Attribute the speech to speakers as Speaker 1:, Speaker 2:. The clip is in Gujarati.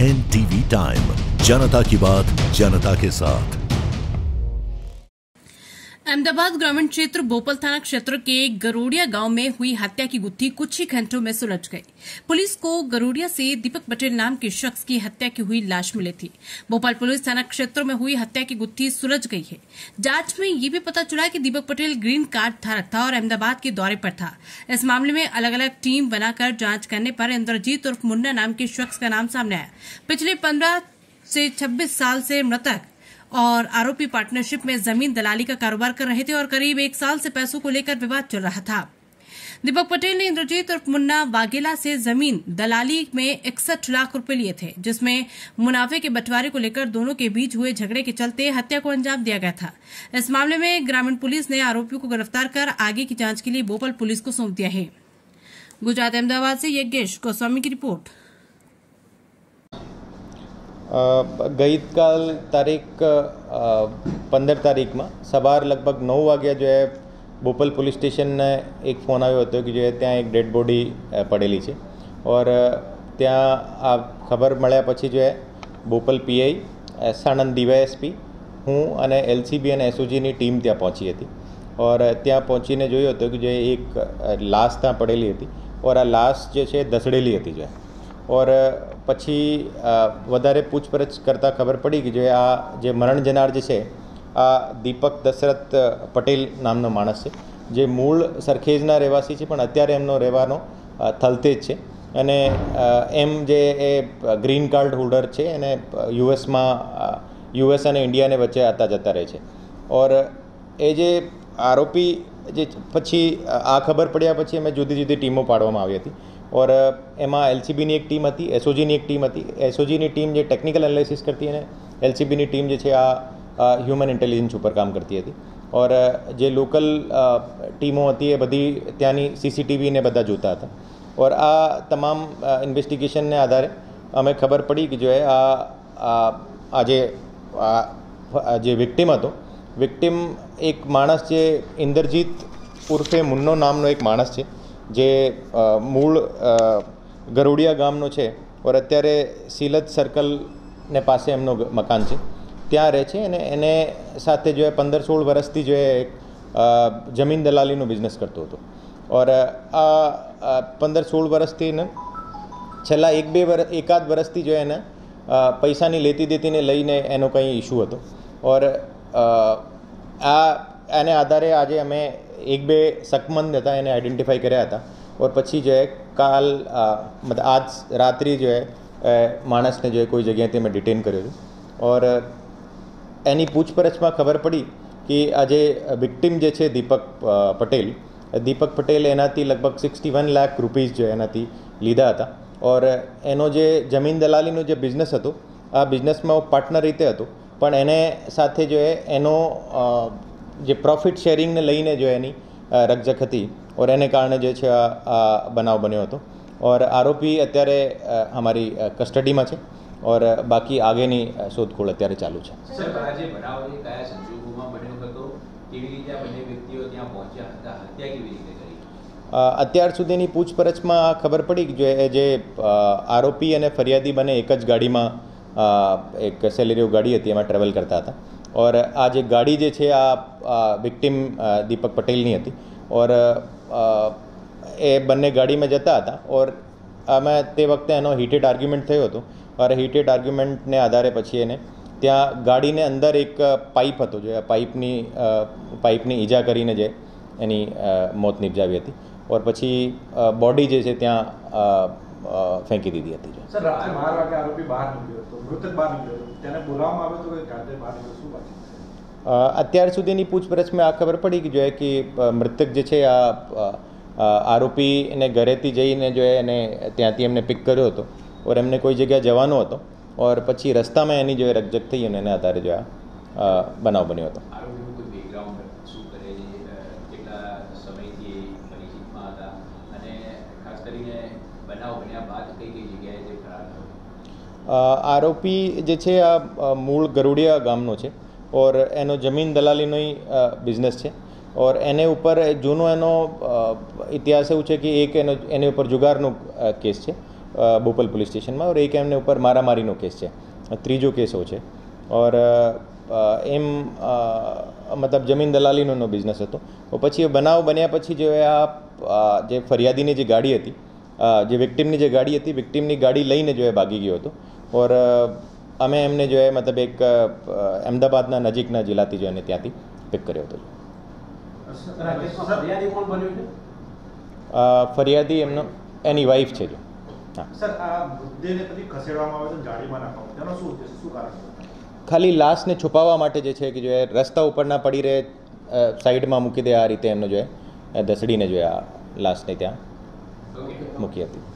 Speaker 1: एन टीवी टाइम जनता की बात जनता के साथ
Speaker 2: अहमदाबाद ग्रामीण क्षेत्र भोपाल थाना क्षेत्र के गरोडिया गाँव में हुई हत्या की गुत्थी कुछ ही घंटों में सुलझ गई। पुलिस को गरोडिया से दीपक पटेल नाम के शख्स की हत्या की हुई लाश मिली थी। भोपाल पुलिस थाना क्षेत्र में हुई हत्या की गुत्थी सुलझ गई है। जाँच में ये भी पता चला कि दीपक पटेल ग्रीन कार्ड धारक था और अहमदाबाद के दौरे पर था। इस मामले में अलग अलग टीम बनाकर जाँच करने पर इंद्रजीत उर्फ़ मुन्ना नाम के शख्स का नाम सामने आया। पिछले पंद्रह से छब्बीस साल से मृतक और आरोपी पार्टनरशिप में ज़मीन दलाली का कारोबार कर रहे थे और करीब एक साल से पैसों को लेकर विवाद चल रहा था। दीपक पटेल ने इंद्रजीत और मुन्ना वाघेला से ज़मीन दलाली में इकसठ लाख रुपए लिए थे, जिसमें मुनाफे के बंटवारे को लेकर दोनों के बीच हुए झगड़े के चलते हत्या को अंजाम दिया गया था। इस मामले में ग्रामीण पुलिस ने आरोपियों को गिरफ़्तार कर आगे की जाँच के लिए भोपाल पुलिस को सौंप दिया है। गुजरात अहमदाबाद से यज्ञेश गोस्वामी की रिपोर्ट।
Speaker 3: ગઈકાલ તારીખ પંદર તારીખમાં સવાર લગભગ નવ વાગ્યા જો બોપલ પોલીસ સ્ટેશનને એક ફોન આવ્યો હતો કે જો ત્યાં એક ડેડ બોડી પડેલી છે. ઓર ત્યાં આ ખબર મળ્યા પછી જો એ બોપલ પીઆઈ સાણંદ ડીવાયએસપી, હું અને એલસીબી અને એસઓજીની ટીમ ત્યાં પહોંચી હતી. ઓર, ત્યાં પહોંચીને જોયું હતું કે જે એક લાશ ત્યાં પડેલી હતી. ઓર આ લાશ જે છે દસડેલી હતી જે. ઓર પછી વધારે પૂછપરછ કરતાં ખબર પડી કે જે આ જે મરણ જનાર જે છે, આ દીપક દશરથ પટેલ નામનો માણસ છે. જે મૂળ સરખેજના રહેવાસી છે, પણ અત્યારે એમનો રહેવાનો થલતેજ છે. અને એમ જે એ ગ્રીન કાર્ડ હોલ્ડર છે, એને યુએસમાં યુએસ અને ઇન્ડિયાને વચ્ચે આતા જતા રહે છે. ઓર, એ જે આરોપી જે, પછી આ ખબર પડ્યા પછી અમે જુદી જુદી ટીમો પાડવામાં આવી હતી. ઓર એમાં એલસીબીની એક ટીમ હતી એસઓજીની એક ટીમ હતી એસઓજીની ટીમ જે ટેકનિકલ એનાલિસિસ કરતી અને એલસીબીની ટીમ જે છે આ હ્યુમન ઇન્ટેલિજન્સ ઉપર કામ કરતી હતી ઓર જે લોકલ ટીમો હતી એ બધી ત્યાંની સીસીટીવી ને બધા જોતા હતા ઓર આ તમામ ઇન્વેસ્ટિગેશનને આધારે અમે ખબર પડી કે જો આ આ- જે જે વિક્ટિમ હતો વિક્ટિમ એક માણસ જે ઇન્દ્રજીત ઉર્ફે મુન્નો નામનો એક માણસ છે જે મૂળ ગરુડિયા ગામનો છે, ઓર અત્યારે સિલજ સર્કલને પાસે એમનો મકાન છે. ત્યાં રહે છે અને એને સાથે જો એ પંદર સોળ વર્ષથી જો એ જમીન દલાલીનો બિઝનેસ કરતો હતો. ઓર, આ પંદર સોળ વર્ષથી ને, છેલ્લા એક બે વર્ષ એકાદ વર્ષથી જો એને પૈસાની લેતી દેતીને લઈને એનો કંઈ ઇશ્યુ હતો. ઓર આ આને આધારે આજે અમે એક બે શકમંદ હતા, એને આઈડેન્ટિફાઈ કર્યા હતા. ઓર પછી જે કાલ મતલબ આજ રાત્રિ જો માણસને જો કોઈ જગ્યાએથી અમે ડિટેન કર્યો છે. ઓર એની પૂછપરછમાં ખબર પડી કે આજે વિક્ટિમ જે છે દીપક પટેલ દીપક પટેલ એનાથી લગભગ સિક્સટી વન લાખ રૂપીઝ જો એનાથી લીધા હતા. ઓર એનો જે જમીન દલાલીનો જે બિઝનેસ હતો, આ બિઝનેસમાં પાર્ટનર રીતે હતો. પણ એને સાથે જો એનો જે પ્રોફિટ શેરિંગને લઈને જો એની રકઝક હતી ઓર એને કારણે જે છે આ બનાવ બન્યો હતો. ઓર આરોપી અત્યારે અમારી કસ્ટડીમાં છે ઓર બાકી આગળની શોધખોળ અત્યારે ચાલુ છે. અત્યાર સુધીની પૂછપરછમાં ખબર પડી કે જે આરોપી અને ફરિયાદી બંને એક જ ગાડીમાં એક સેલેરીઓ ગાડી હતી એમાં ટ્રાવેલ કરતા હતા. ઓર આ જે ગાડી જે છે આ વિક્ટિમ દીપક પટેલની હતી ઓર એ બંને ગાડીમાં જતા હતા ઓર અમે તે વખતે એનો હીટેડ આર્ગ્યુમેન્ટ થયો હતો ઓર હીટેડ આર્ગ્યુમેન્ટને આધારે પછી એને ત્યાં ગાડીને અંદર એક પાઇપ હતો જે પાઇપની પાઇપની ઈજા કરીને જે એની મોત નિપજાવી હતી ઓર પછી બોડી જે છે ત્યાં ફેંકી દીધી હતી જો.
Speaker 4: સર રાત્રે બાર વાગે આરોપી બહાર નીકળ્યો હતો મૃતક બહાર નીકળ્યો હતો. તેને બોલાવવામાં આવ્યો હતો કે ગાંધે બહાર નીકળ્યો શું વાત
Speaker 3: અત્યાર સુધીની પૂછપરછમાં આ ખબર પડી કે જો કે મૃતક જે છે આ આરોપીને ઘરેથી જઈને જો એને ત્યાંથી એમને પિક કર્યો હતો ઓર એમને કોઈ જગ્યાએ જવાનો હતો ઓર પછી રસ્તામાં એની જો રકજક થઈ અને એના આધારે જો આ બનાવ બન્યો હતો
Speaker 5: આરોપીનું કોઈ બેકગ્રાઉન્ડ શું કરે છે અ, કેટલા સમયથી એ પરિચિતમાં હતા અને ખાસ કરીને બનાવ બન્યા બાદ કઈ કઈ જગ્યાએ તે ફરાર થયો
Speaker 3: અ, આરોપી જે છે, આ મૂળ ગરુડિયા ગામનો છે ઓર એનો જમીન દલાલીનો બિઝનેસ છે ઓર એને ઉપર જૂનો એનો ઇતિહાસ એવું છે કે એક એનો, એની ઉપર જુગારનો કેસ છે બોપલ પોલીસ સ્ટેશનમાં ઓર એક એમને ઉપર મારામારીનો કેસ છે ત્રીજો કેસ કેસો છે ઓર એમ મતલબ જમીન દલાલીનો બિઝનેસ હતો. પછી એ બનાવ બન્યા પછી જે આ જે ફરિયાદીની જે ગાડી હતી જે વિક્ટિમની જે ગાડી હતી વિક્ટિમની ગાડી લઈને જો એ ભાગી ગયો હતો. ઓર અમે એમને જો એ મતલબ એક અમદાવાદના નજીકના જિલ્લાથી જો એને ત્યાંથી પિક કર્યો હતો.
Speaker 4: ફરિયાદી
Speaker 3: એમનો એની વાઈફ છે જો. ખાલી લાશને છુપાવવા માટે જે છે કે જો એ રસ્તા ઉપર ના પડી રહે સાઈડમાં મૂકી દે આ રીતે એમનો જો એ ધસડીને જો આ લાશને ત્યાં મૂકી હતી